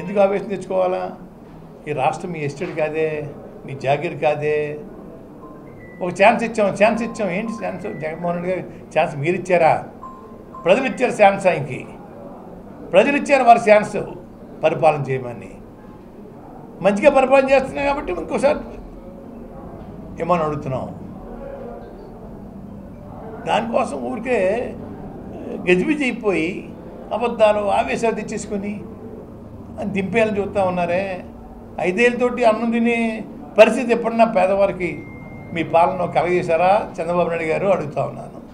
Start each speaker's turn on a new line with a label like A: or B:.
A: ఎందుకు ఆవేశం తెచ్చుకోవాలా? ఈ రాష్ట్రం మీ ఎస్టేట్ కాదే మీ జాగీర్ కాదే. ఒక ఛాన్స్ ఇచ్చాం ఛాన్స్ ఇచ్చాం. ఏంటి ఛాన్స్? జగన్మోహన్ రెడ్డి గారు ఛాన్స్ మీరు ఇచ్చారా ప్రజలు ఇచ్చారు ఛాన్స్ ఆయనకి. ప్రజలు ఇచ్చారు వారి ఛాన్స్ పరిపాలన చేయమని. మంచిగా పరిపాలన చేస్తున్నాం కాబట్టి ఇంకోసారి ఏమని అడుగుతున్నాం? దానికోసం ఊరికే గజిబిజి అయిపోయి అబద్ధాలు ఆవేశాలు తెచ్చేసుకొని దింపేయాలని చూస్తూ ఉన్నారే. ఐదేళ్ళతోటి అన్నం తినే పరిస్థితి ఎప్పుడన్నా పేదవారికి మీ పాలన కలగజేశారా? చంద్రబాబు నాయుడు గారు అడుగుతా ఉన్నాను.